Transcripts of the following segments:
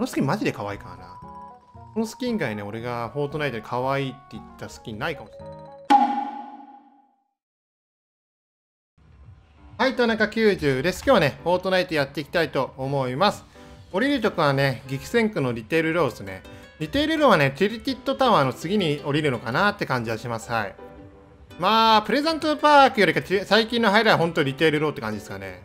このスキンマジで可愛いからな。このスキン以外ね、俺がフォートナイトで可愛いって言ったスキンないかもしれない。はい、田中90です。今日はね、フォートナイトやっていきたいと思います。降りるとこはね、激戦区のリテールローですね。リテールローはね、ティルテッドタワーの次に降りるのかなって感じはします。はい。まあ、プレザントパークよりか最近のハイライは本当リテールローって感じですかね。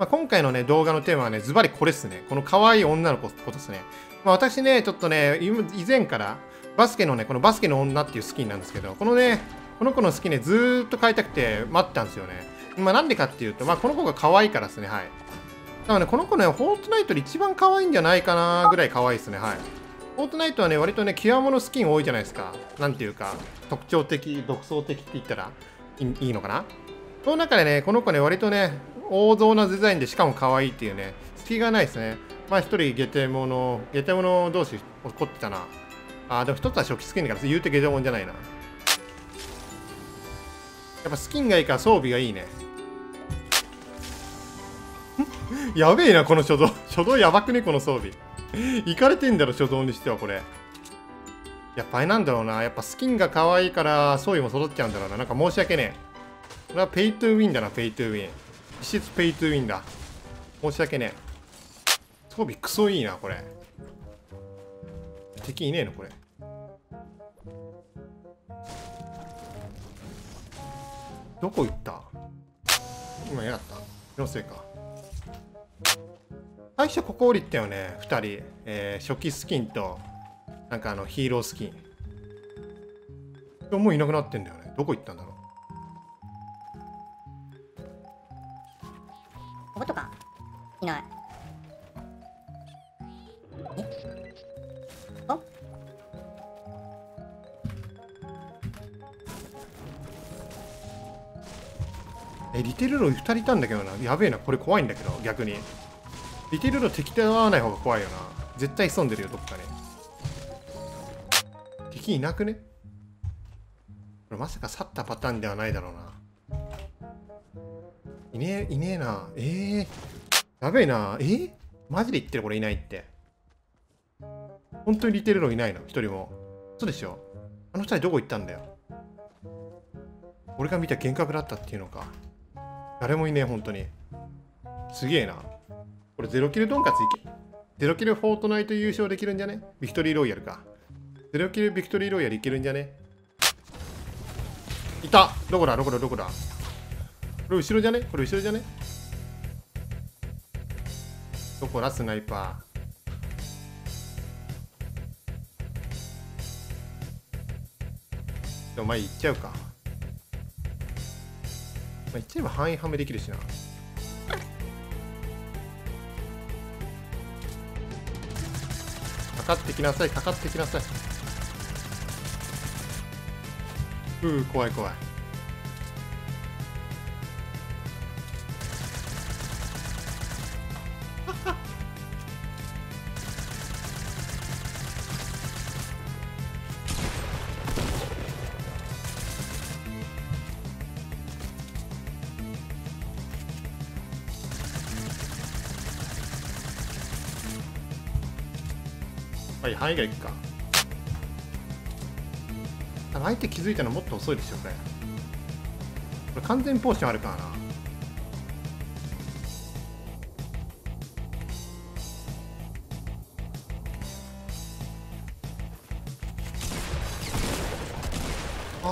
まあ、今回のね、動画のテーマはね、ズバリこれっすね。この可愛い女の子ってことですね。まあ、私ね、ちょっとね、以前からバスケのね、このバスケの女っていうスキンなんですけど、このね、この子の好きね、ずーっと買いたくて待ったんですよね。まあ、なんでかっていうと、まあ、この子が可愛いからですね、はい。だからね、この子ね、フォートナイトで一番可愛いんじゃないかなぐらい可愛いですね、はい。フォートナイトはね、割とね、極物スキン多いじゃないですか。なんていうか、特徴的、独創的って言ったらいいのかな？その中でね、この子ね、割とね、王道なデザインでしかも可愛いっていうね、隙がないですね。まあ一人ゲテモノ、ゲテモノ同士怒ってたな。あ、でも一つは初期スキンだから言うてゲテモンじゃないな。やっぱスキンがいいから装備がいいね。やべえな、この書道。書道やばくね、この装備。いかれてんだろ、書道にしては、これ。やっぱあれなんだろうな。やっぱスキンが可愛いから装備も揃っちゃうんだろうな。なんか申し訳ねえ。これは pay to win だな、 pay to win。実質 pay to win だ。申し訳ねえ。装備クソいいな、これ。敵いねえの、これ。どこ行った？今やった気のせいか。最初ここ降りたよね、2人。えー、初期スキンと、なんかあの、ヒーロースキン。もういなくなってんだよね。どこ行ったんだろう。え、リテルロ2人いたんだけどな。やべえな。これ怖いんだけど、逆に。リテルロ敵と会わない方が怖いよな。絶対潜んでるよ、どっかに。敵いなくね？これまさか去ったパターンではないだろうな。いねえ、いねえな。ええー、やべえな。えー、マジで言ってるこれいないって。本当にリテルロいないの？一人も。そうでしょあの二人どこ行ったんだよ。俺が見た幻覚だったっていうのか。誰もいねえ、本当に。すげえな。これゼロキルドンカツいけ。ゼロキルフォートナイト優勝できるんじゃね？ビクトリーロイヤルか。ゼロキルビクトリーロイヤルいけるんじゃね？いたどこだ？どこだ？どこだ？これ後ろじゃね？これ後ろじゃね？どこだ？スナイパー。でもまあ行っちゃうか。まあ、言っちゃえば範囲はめできるしな。かかってきなさいかかってきなさいうう怖い怖いい範囲がいくか。相手気づいたのもっと遅いでしょこれこれ完全ポーションあるからな。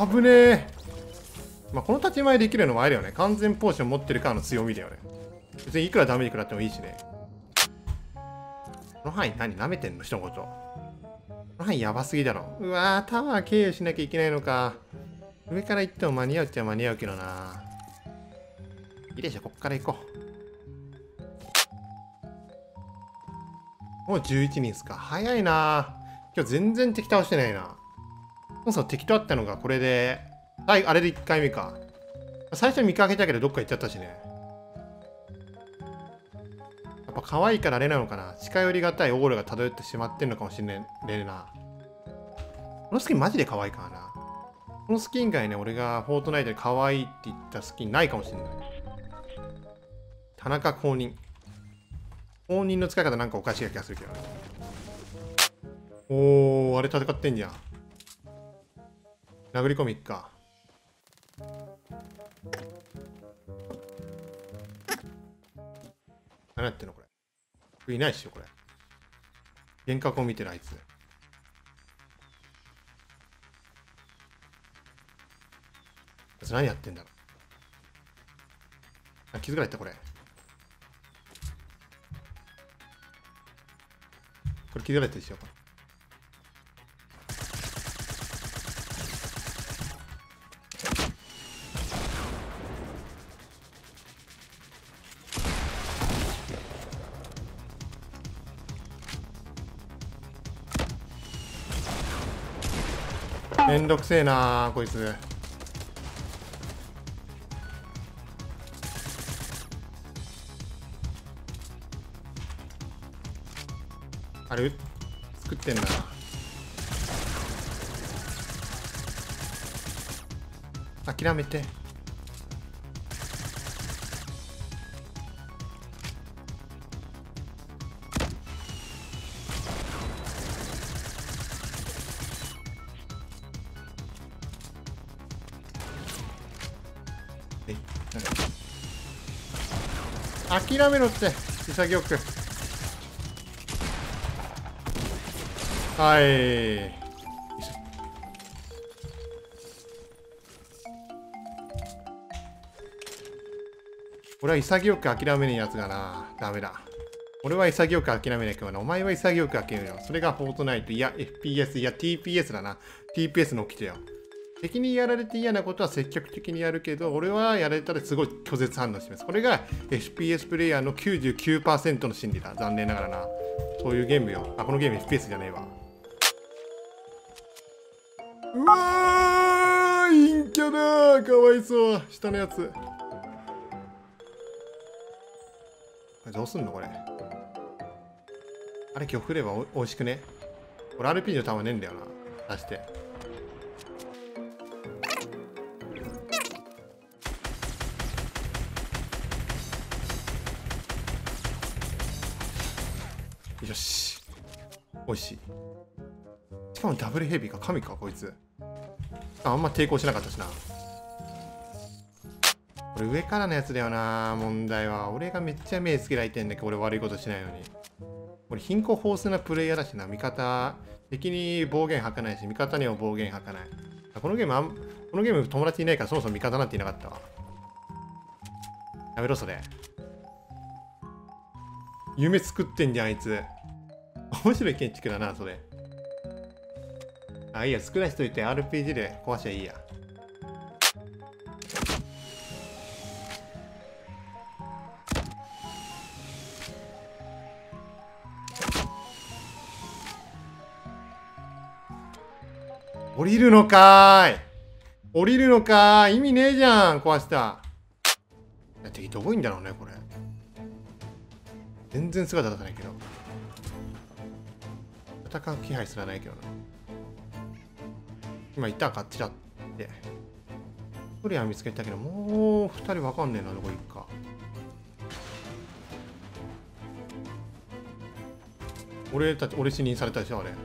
危ねえ。まあこの立ち前できるのもあるよね。完全ポーション持ってるからの強みだよね。別にいくらダメージ食らってもいいしね。この範囲何舐めてんの人のこと。やばすぎだろ。うわー、タワー経由しなきゃいけないのか。上から行っても間に合うっちゃ間に合うけどな。いいでしょ、こっから行こう。もう11人っすか。早いな今日全然敵倒してないな。そもそも敵と会ったのがこれで、はい、あれで1回目か。最初見かけたけどどっか行っちゃったしね。ぱ可愛いからあれなのかな？近寄りがたいオーラが漂ってしまってんのかもしれねえな。このスキンマジで可愛いからな。このスキン以外ね、俺がフォートナイトで可愛いって言ったスキンないかもしれない。田中公認。応仁の使い方なんかおかしい気がするけどねおーあれ戦ってんじゃん殴り込みっか何やってんのこれ？いないっしょこれ。幻覚を見てるあいつ。あいつ何やってんだろう。あ気づかれたこれ。これ気づかれたでしょめんどくせえなこいつ。あれ作ってんだな。諦めて。諦めろって潔く。はい。俺は潔く諦めねえやつがな。ダメだ。俺は潔く諦めないけどな。お前は潔く諦めろそれがフォートナイト。いや FPS いや TPS だな。TPS の起きてよ。敵にやられて嫌なことは積極的にやるけど俺はやられたらすごい拒絶反応します。これが FPS プレイヤーの99%の心理だ。残念ながらな。そういうゲームよ。あこのゲーム FPS じゃねえわ。うわー陰キャだ。かわいそう。下のやつ。どうすんのこれ？あれ今日振ればおおいしくね？俺 RPG の弾ねえんだよな。出して。おいしい。しかもダブルヘビーか神かこいつ。あんま抵抗しなかったしな。これ上からのやつだよな問題は。俺がめっちゃ目つけられてんだけど俺悪いことしないのに。俺貧困法数なプレイヤーだしな。味方敵に暴言吐かないし味方にも暴言吐かない。このゲームあんこのゲーム友達いないからそもそも味方なんていなかったわ。やめろそれ。夢作ってんじゃんあいつ。面白い建築だなそれ。あいいや少ない人いて RPG で壊しちゃいいや。降りるのかーい。降りるのかー意味ねえじゃん壊した。敵どこいんだろうねこれ。全然姿立たないけど。戦う気配すらないけどな。今いたかっちらって。一人は見つけたけどもう二人わかんねえなどこ行くか。俺たち俺死認されたでしょあれ。こ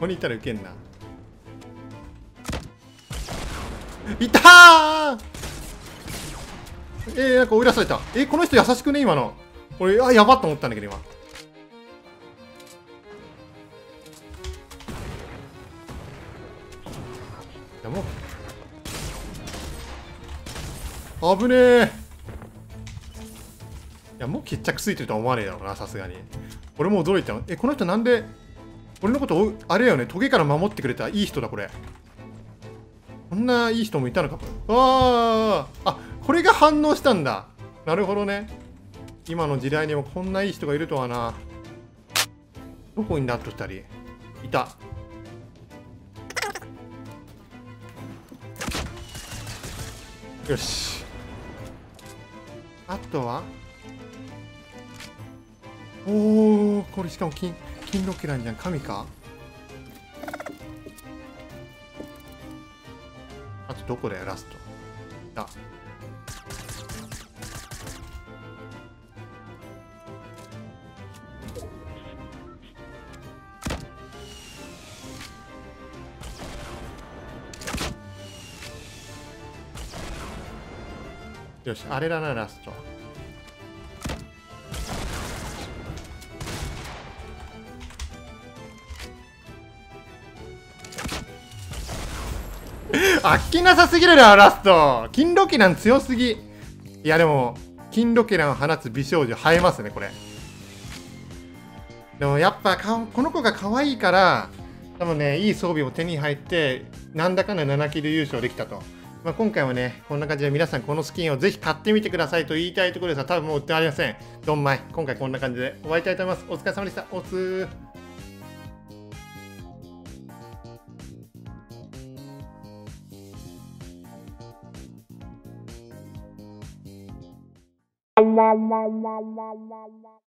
こにいたらウケんな。いたー！えー、なんか追い出された。えこの人優しくね今の。俺あやばっと思ったんだけど今。も。危ねえ。いやもう決着ついてるとは思わねえだろうなさすがに。俺も驚いた。えこの人なんで俺のことあれよねトゲから守ってくれたいい人だこれ。こんないい人もいたのかあああこれが反応したんだ。なるほどね。今の時代にもこんないい人がいるとはな。どこになっと二人いた。よし。あとは？おおこれしかも金金ロケなんじゃん。神か？あとどこだよラスト。だ。よし。あれだなラスト。あっけなさすぎるなラスト。金ロケラン強すぎ。いやでも金ロケランを放つ美少女映えますねこれ。でもやっぱこの子が可愛いから多分ねいい装備も手に入ってなんだかんだ7キル優勝できたと、まあ、今回はねこんな感じで皆さんこのスキンをぜひ買ってみてくださいと言いたいところですが多分もう売ってありません。ドンマイ。今回こんな感じで。終わりたいと思います。お疲れ様でした。おつー。la la la la la la